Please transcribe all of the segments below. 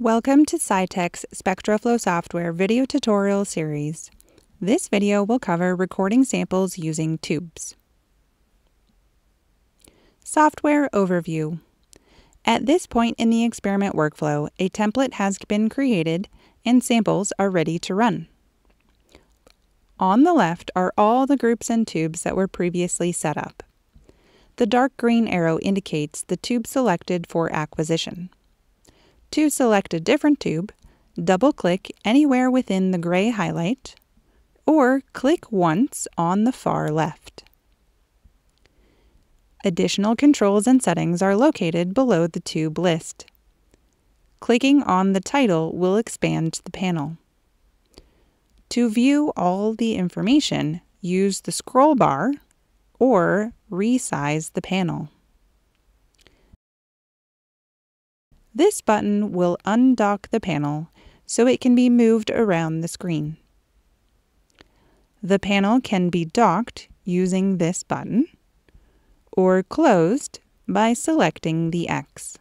Welcome to Cytek's SpectroFlo software video tutorial series. This video will cover recording samples using tubes. Software Overview At this point in the experiment workflow, a template has been created and samples are ready to run. On the left are all the groups and tubes that were previously set up. The dark green arrow indicates the tube selected for acquisition. To select a different tube, double-click anywhere within the gray highlight, or click once on the far left. Additional controls and settings are located below the tube list. Clicking on the title will expand the panel. To view all the information, use the scroll bar or resize the panel. This button will undock the panel so it can be moved around the screen. The panel can be docked using this button or closed by selecting the X.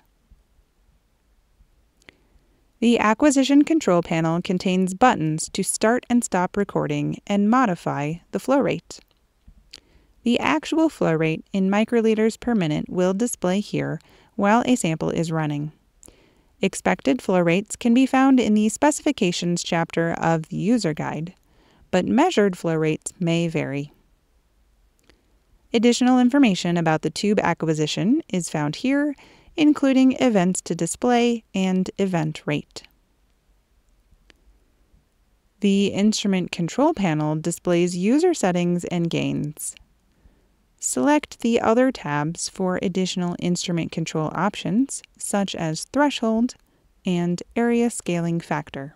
The Acquisition Control Panel contains buttons to start and stop recording and modify the flow rate. The actual flow rate in microliters per minute will display here while a sample is running. Expected flow rates can be found in the Specifications chapter of the User Guide, but measured flow rates may vary. Additional information about the tube acquisition is found here, including events to display and event rate. The Instrument Control panel displays user settings and gains. Select the other tabs for additional instrument control options, such as threshold and area scaling factor.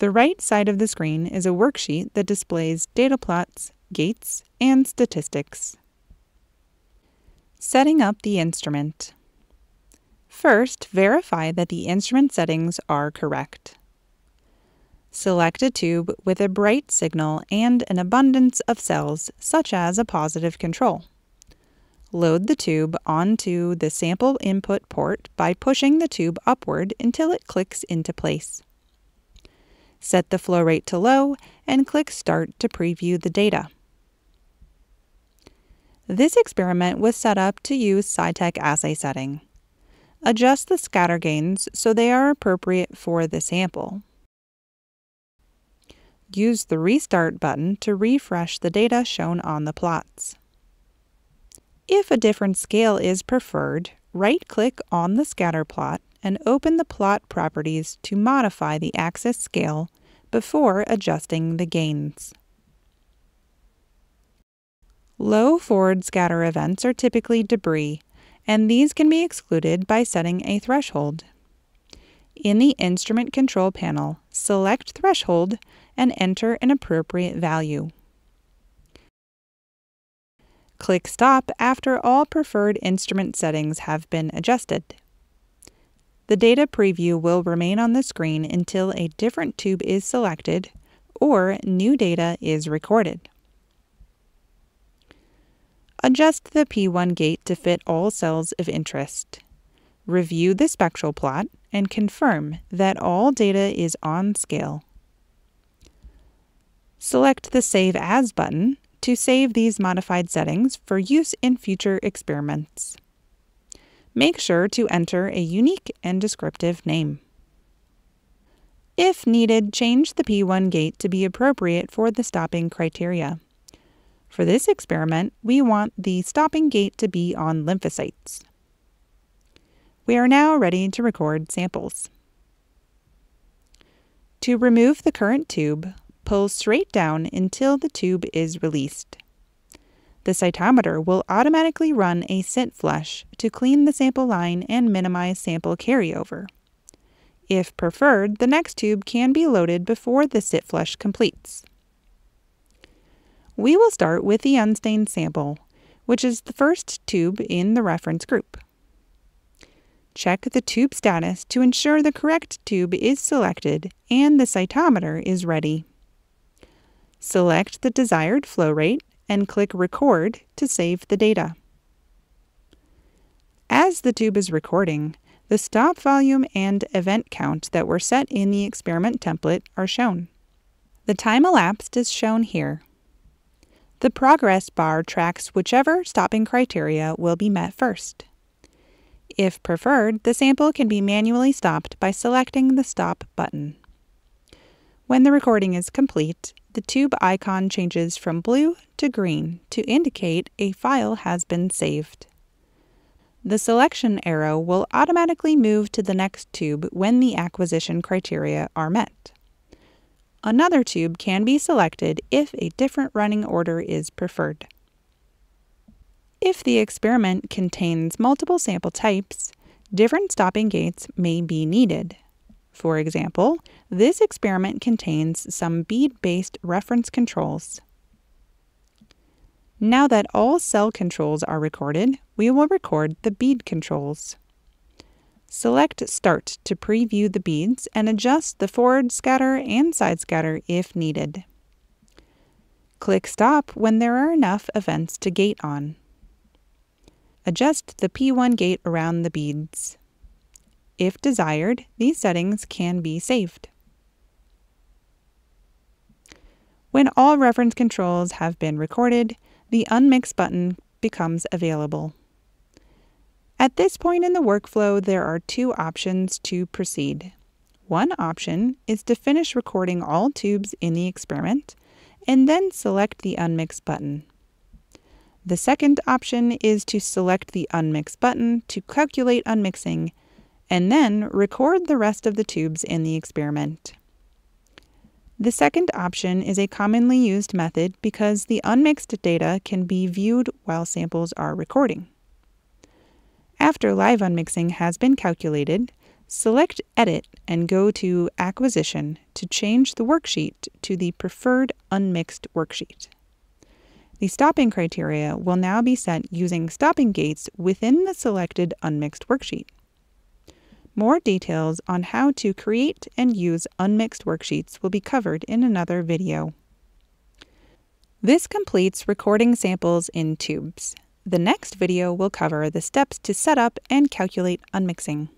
The right side of the screen is a worksheet that displays data plots, gates, and statistics. Setting up the instrument. First, verify that the instrument settings are correct. Select a tube with a bright signal and an abundance of cells, such as a positive control. Load the tube onto the sample input port by pushing the tube upward until it clicks into place. Set the flow rate to low and click Start to preview the data. This experiment was set up to use Cytek assay setting. Adjust the scatter gains so they are appropriate for the sample. Use the Restart button to refresh the data shown on the plots. If a different scale is preferred, right-click on the scatter plot and open the plot properties to modify the axis scale before adjusting the gains. Low forward scatter events are typically debris, and these can be excluded by setting a threshold. In the Instrument Control panel, select Threshold and enter an appropriate value. Click Stop after all preferred instrument settings have been adjusted. The data preview will remain on the screen until a different tube is selected or new data is recorded. Adjust the P1 gate to fit all cells of interest. Review the spectral plot and confirm that all data is on scale. Select the Save As button to save these modified settings for use in future experiments. Make sure to enter a unique and descriptive name. If needed, change the P1 gate to be appropriate for the stopping criteria. For this experiment, we want the stopping gate to be on lymphocytes. We are now ready to record samples. To remove the current tube, Pull straight down until the tube is released. The cytometer will automatically run a SIT flush to clean the sample line and minimize sample carryover. If preferred, the next tube can be loaded before the SIT flush completes. We will start with the unstained sample, which is the first tube in the reference group. Check the tube status to ensure the correct tube is selected and the cytometer is ready. Select the desired flow rate and click Record to save the data. As the tube is recording, The stop volume and event count that were set in the experiment template are shown. The time elapsed is shown here. The progress bar tracks whichever stopping criteria will be met first. If preferred, the sample can be manually stopped by selecting the Stop button. When the recording is complete, the tube icon changes from blue to green to indicate a file has been saved. The selection arrow will automatically move to the next tube when the acquisition criteria are met. Another tube can be selected if a different running order is preferred. If the experiment contains multiple sample types, different stopping gates may be needed. For example, this experiment contains some bead-based reference controls. Now that all cell controls are recorded, we will record the bead controls. Select Start to preview the beads and adjust the forward scatter and side scatter if needed. Click Stop when there are enough events to gate on. Adjust the P1 gate around the beads. If desired, these settings can be saved. When all reference controls have been recorded, the Unmix button becomes available. At this point in the workflow, there are two options to proceed. One option is to finish recording all tubes in the experiment and then select the Unmix button. The second option is to select the Unmix button to calculate unmixing, and then record the rest of the tubes in the experiment. The second option is a commonly used method because the unmixed data can be viewed while samples are recording. After live unmixing has been calculated, select Edit and go to Acquisition to change the worksheet to the preferred unmixed worksheet. The stopping criteria will now be set using stopping gates within the selected unmixed worksheet. More details on how to create and use unmixed worksheets will be covered in another video. This completes recording samples in tubes. The next video will cover the steps to set up and calculate unmixing.